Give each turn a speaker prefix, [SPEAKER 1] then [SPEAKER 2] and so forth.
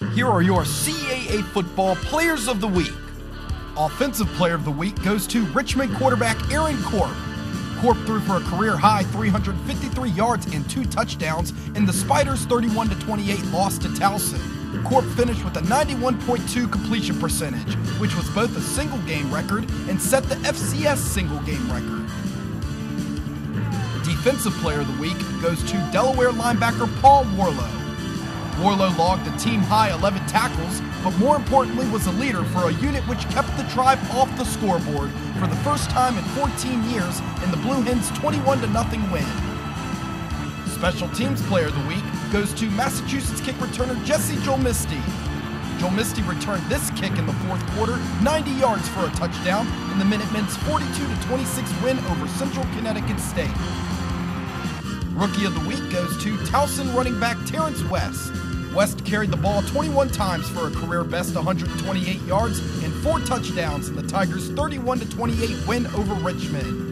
[SPEAKER 1] Here are your CAA football players of the week. Offensive player of the week goes to Richmond quarterback Aaron Corp. Corp threw for a career high 353 yards and two touchdowns in the Spiders' 31 28 loss to Towson. Corp finished with a 91.2 completion percentage, which was both a single game record and set the FCS single game record. Defensive Player of the Week goes to Delaware linebacker Paul Worrilow. Worrilow logged a team high 11 tackles, but more importantly was a leader for a unit which kept the tribe off the scoreboard for the first time in 14 years in the Blue Hens' 21 0 win. Special Teams Player of the Week goes to Massachusetts kick returner Jesse Julmiste. Joel Misty returned this kick in the fourth quarter, 90 yards for a touchdown in the Minutemen's 42 26 win over Central Connecticut State. Rookie of the Week goes to Towson running back Terrance West. West carried the ball 21 times for a career best 128 yards and four touchdowns in the Tigers' 31 28 win over Richmond.